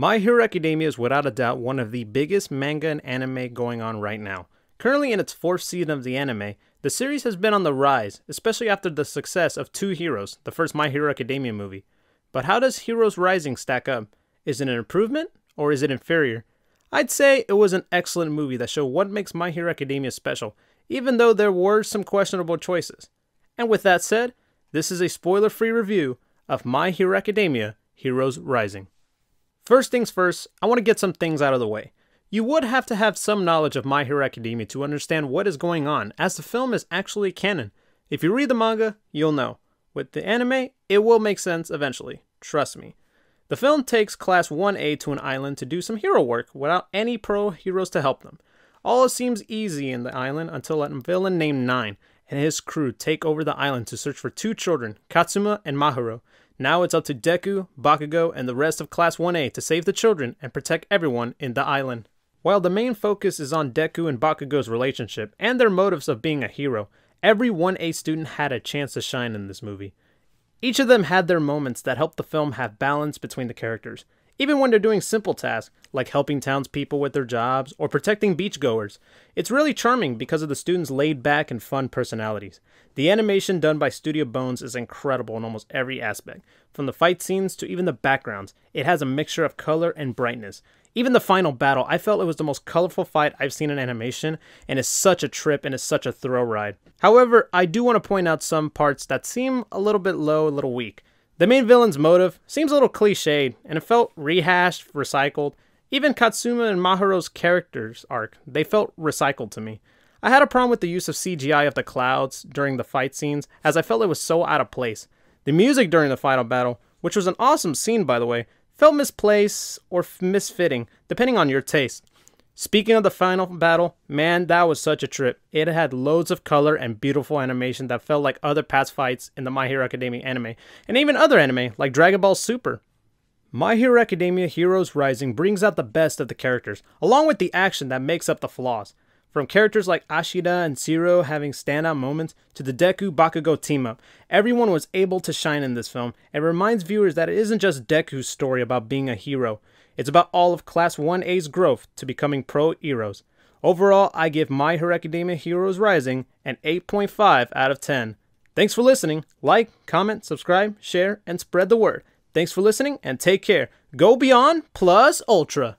My Hero Academia is without a doubt one of the biggest manga and anime going on right now. Currently in its fourth season of the anime, the series has been on the rise, especially after the success of Two Heroes, the first My Hero Academia movie. But how does Heroes Rising stack up? Is it an improvement or is it inferior? I'd say it was an excellent movie that showed what makes My Hero Academia special, even though there were some questionable choices. And with that said, this is a spoiler free review of My Hero Academia Heroes Rising. First things first, I want to get some things out of the way. You would have to have some knowledge of My Hero Academia to understand what is going on, as the film is actually canon. If you read the manga, you'll know. With the anime, it will make sense eventually. Trust me. The film takes Class 1A to an island to do some hero work without any pro heroes to help them. All seems easy in the island until a villain named Nine and his crew take over the island to search for two children, Katsuma and Mahoro, now it's up to Deku, Bakugo, and the rest of Class 1A to save the children and protect everyone in the island. While the main focus is on Deku and Bakugo's relationship and their motives of being a hero, every 1A student had a chance to shine in this movie. Each of them had their moments that helped the film have balance between the characters, even when they're doing simple tasks like helping townspeople with their jobs or protecting beachgoers. It's really charming because of the students' laid back and fun personalities. The animation done by Studio Bones is incredible in almost every aspect, from the fight scenes to even the backgrounds. It has a mixture of color and brightness. Even the final battle, I felt it was the most colorful fight I've seen in animation, and is such a trip and is such a thrill ride. However, I do want to point out some parts that seem a little bit low, a little weak. The main villain's motive seems a little cliched, and it felt rehashed, recycled. Even Katsuma and Mahoro's characters arc, they felt recycled to me. I had a problem with the use of CGI of the clouds during the fight scenes, as I felt it was so out of place. The music during the final battle, which was an awesome scene by the way, felt misplaced or misfitting, depending on your taste. Speaking of the final battle, man, that was such a trip. It had loads of color and beautiful animation that felt like other past fights in the My Hero Academia anime, and even other anime like Dragon Ball Super. My Hero Academia Heroes Rising brings out the best of the characters, along with the action that makes up the flaws. From characters like Ashida and Sero having standout moments to the Deku Bakugo team up, everyone was able to shine in this film and reminds viewers that it isn't just Deku's story about being a hero. It's about all of Class 1A's growth to becoming pro heroes. Overall, I give My Hero Academia Heroes Rising an 8.5 out of 10. Thanks for listening. Like, comment, subscribe, share, and spread the word. Thanks for listening and take care. Go beyond plus ultra.